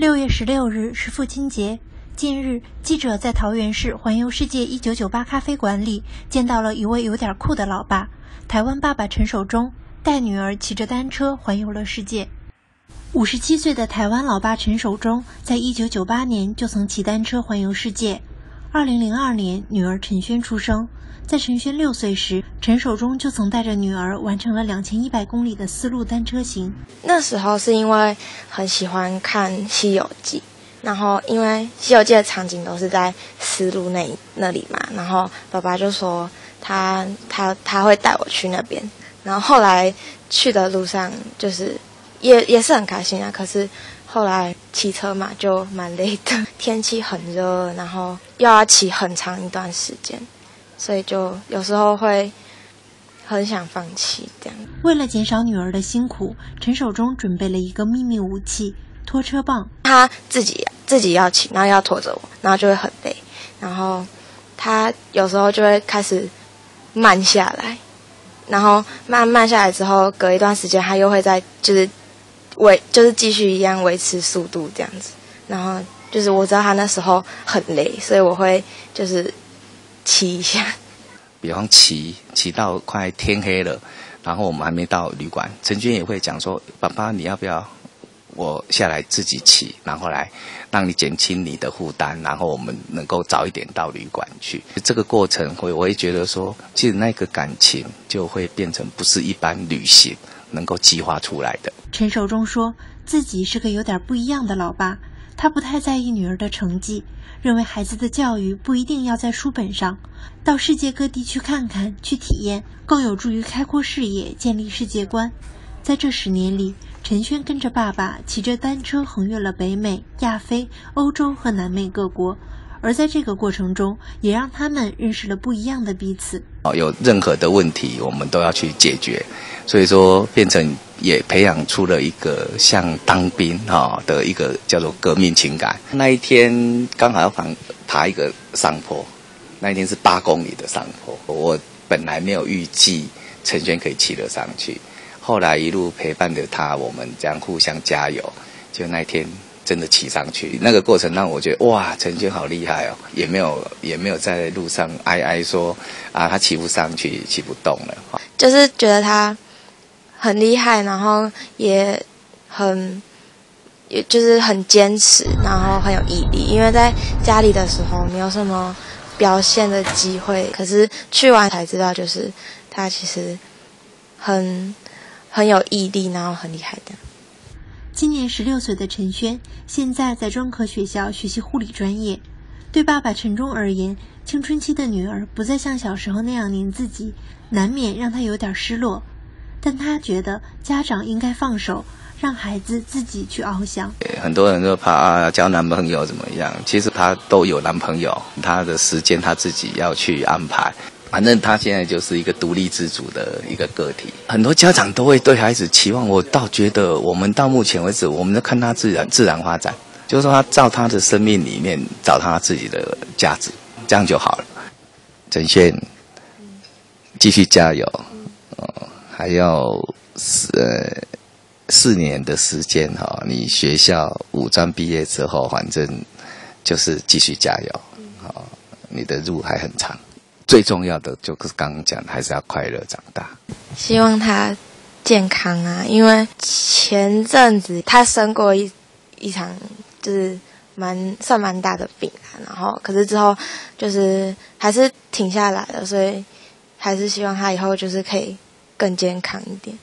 六月十六日是父亲节。近日，记者在桃园市环游世界一九九八咖啡馆里见到了一位有点酷的老爸——台湾爸爸陈守忠，带女儿骑着单车环游了世界。五十七岁的台湾老爸陈守忠，在一九九八年就曾骑单车环游世界。二零零二年，女儿陈轩出生。在陈轩六岁时，陈守忠就曾带着女儿完成了两千一百公里的丝路单车行。那时候是因为很喜欢看《西游记》，然后因为《西游记》的场景都是在丝路那那里嘛，然后爸爸就说他他他会带我去那边。然后后来去的路上就是也也是很开心啊，可是。后来骑车嘛，就蛮累的。天气很热，然后又要骑很长一段时间，所以就有时候会很想放弃。这样，为了减少女儿的辛苦，陈守忠准备了一个秘密武器——拖车棒。他自己自己要骑，然后要拖着我，然后就会很累。然后他有时候就会开始慢下来，然后慢慢下来之后，隔一段时间他又会再就是。维就是继续一样维持速度这样子，然后就是我知道他那时候很累，所以我会就是骑一下。比方骑骑到快天黑了，然后我们还没到旅馆，陈军也会讲说：“爸爸，你要不要我下来自己骑，然后来让你减轻你的负担，然后我们能够早一点到旅馆去。”这个过程会，我会觉得说，其实那个感情就会变成不是一般旅行。能够激发出来的。陈守忠说自己是个有点不一样的老爸，他不太在意女儿的成绩，认为孩子的教育不一定要在书本上，到世界各地去看看、去体验，更有助于开阔视野、建立世界观。在这十年里，陈轩跟着爸爸骑着单车横越了北美、亚非、欧洲和南美各国。而在这个过程中，也让他们认识了不一样的彼此。哦，有任何的问题，我们都要去解决。所以说，变成也培养出了一个像当兵哈的一个叫做革命情感。那一天刚好要爬爬一个上坡，那一天是八公里的上坡。我本来没有预计陈轩可以骑得上去，后来一路陪伴着他，我们这样互相加油。就那一天。真的骑上去，那个过程让我觉得哇，陈娟好厉害哦，也没有也没有在路上哀哀说啊，他骑不上去，骑不动了。就是觉得他很厉害，然后也很，也就是很坚持，然后很有毅力。因为在家里的时候没有什么表现的机会，可是去完才知道，就是他其实很很有毅力，然后很厉害的。今年十六岁的陈轩，现在在专科学校学习护理专业。对爸爸陈忠而言，青春期的女儿不再像小时候那样黏自己，难免让他有点失落。但他觉得家长应该放手，让孩子自己去翱翔。很多人都怕啊，交男朋友怎么样？其实他都有男朋友，他的时间他自己要去安排。反正他现在就是一个独立自主的一个个体。很多家长都会对孩子期望，我倒觉得我们到目前为止，我们都看他自然自然发展，就是说他照他的生命里面找他自己的价值，这样就好了。陈轩，继续加油，哦，还要四四年的时间哈，你学校五专毕业之后，反正就是继续加油，好，你的路还很长。最重要的就是刚刚讲的，还是要快乐长大。希望他健康啊，因为前阵子他生过一一场，就是蛮算蛮大的病。然后，可是之后就是还是挺下来的，所以还是希望他以后就是可以更健康一点。